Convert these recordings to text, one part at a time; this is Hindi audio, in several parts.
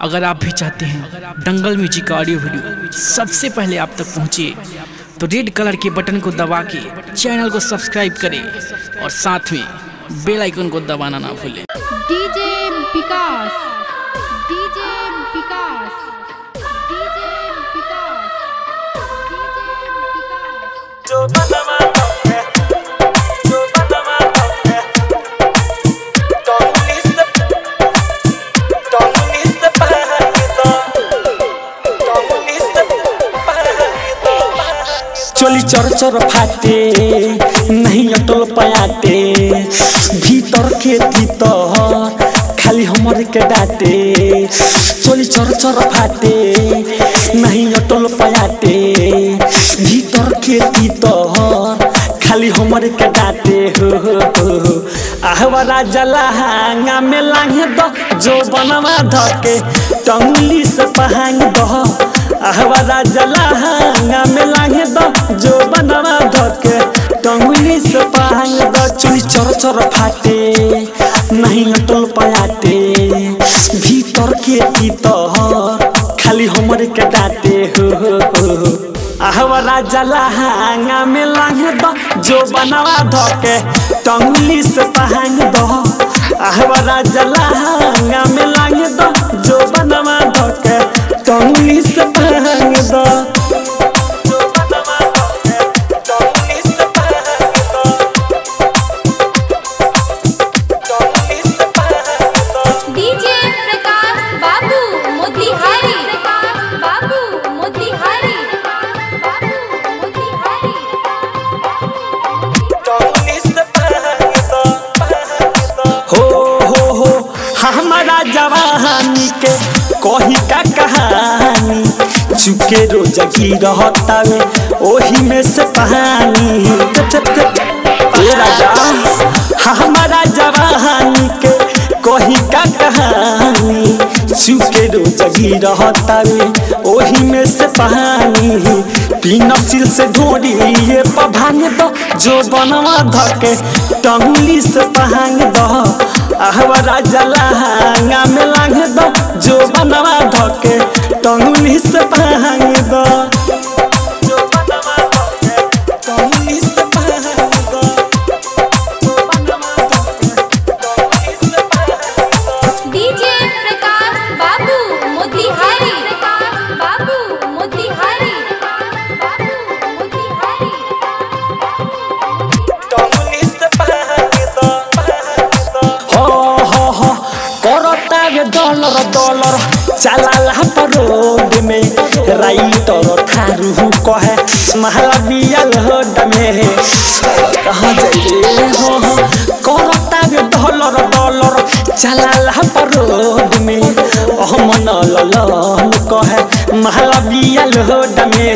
अगर आप भी चाहते हैं दंगल म्यूज़िक का ऑडियो वीडियो सबसे पहले आप तक पहुँचे तो रेड कलर के बटन को दबा के चैनल को सब्सक्राइब करें और साथ में बेल आइकन को दबाना ना भूलें। DJ Vikas DJ Vikas DJ Vikas DJ Vikas जो चोली चर चर फाटे, नहीं अटल पयाटे। भीतर के भीतर, खाली हमर के डाटे। चोली चर चर फाटे, नहीं अटल पयाटे। भीतर के भीतर, खाली हमर के डाटे। हो आहवारा जला हांगा में लांगे दो, जो बनवा धके, टंगली से पहांग दो। आहवारा जला हांगा में लांगे दो टंगली से पहांग दो चुनी चर चर फाटे, नहीं अटल पयाटे। भीतर के भीतर, खाली हमर के डाटे, हो हो आहवरा जला में लांग दो, जो बनवा धके टंगली से पहांग दो। आहवरा जला हांगा में जवानी के कही का कहानी। चुके रोजगी रहतावे ओही में से पानी। कहानी चुके रोजगी रहतावे ओही में से पानी पीना सिल से ढोरी ये पभांग दो, जो बनवा धके, टंगली से पहांग दो। आहवरा जलांगा में लांग दो, जो बनवा धके, टंगली से डॉलर डॉलर चलाला रोड में राइटर थारू कहे महला बियल हो डमे कहाँ जाइए हो हो करता रे डॉलर डॉलर चलाला रोड में अहमन ललन कहे महला बियल हो डमे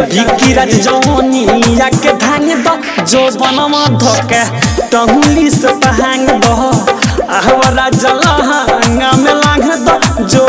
बिकी राज जौनिया के धांग दो जो बनवा धके टंगली से पहांग दो हवरा जलाहा में लागत जो